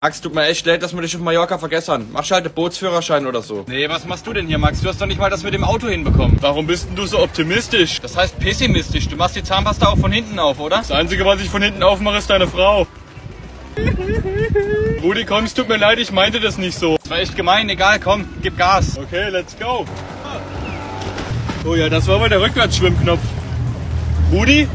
Max, tut mir echt leid, dass wir dich auf Mallorca vergessen. Mach halt einen Bootsführerschein oder so. Nee, was machst du denn hier, Max? Du hast doch nicht mal das mit dem Auto hinbekommen. Warum bist denn du so optimistisch? Das heißt pessimistisch. Du machst die Zahnpasta auch von hinten auf, oder? Das Einzige, was ich von hinten aufmache, ist deine Frau. Rudi, komm, es tut mir leid, ich meinte das nicht so. Das war echt gemein. Egal, komm, gib Gas. Okay, let's go. Oh ja, das war mal der Rückwärtsschwimmknopf. Rudi,